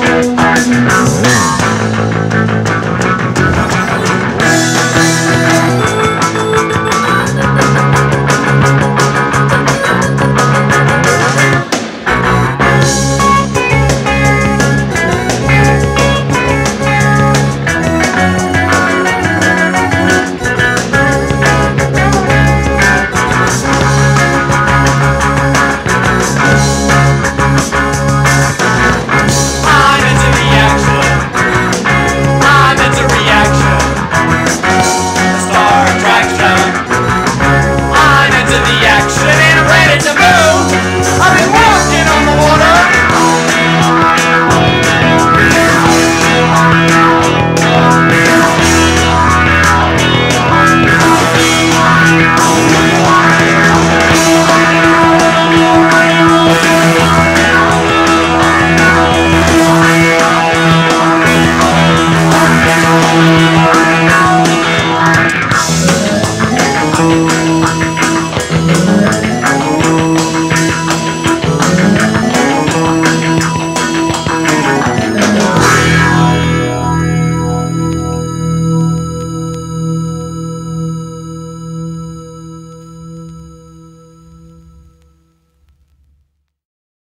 Música